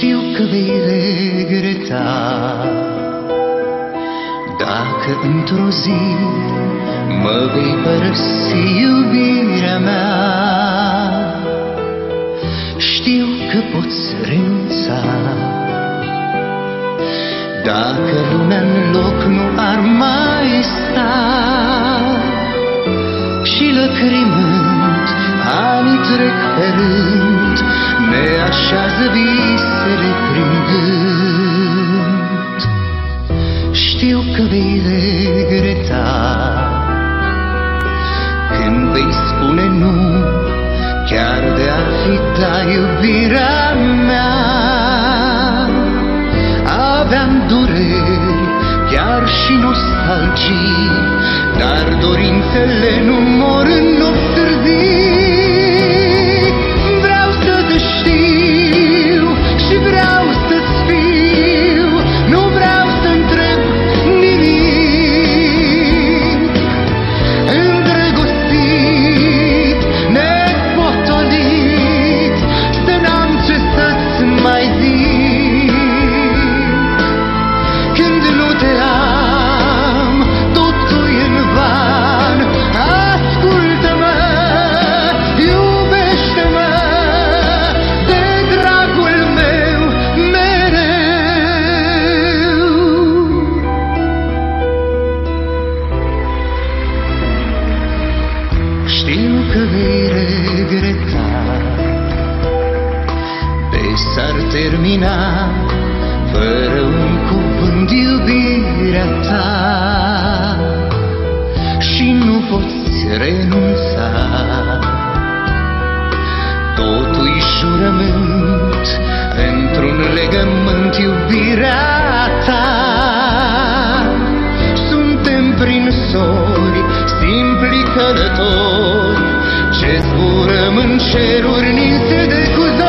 Știu că vei regreta. Dacă într-o zi mă vei părăsi iubirea mea Știu că poți renunța. Dacă lumea în loc nu ar mai iubirea mea Aveam dureri, chiar și nostalgii Dar dorințele nu mor în nopți târzii că vei regreta De s-ar termina Fără un cuvânt iubirea ta. Și nu poți renunța. Totul jurământ Într-un legământ iubirea ta. Suntem prin sori, simpli călători, pe zburăm în ceruri ninse de cuzare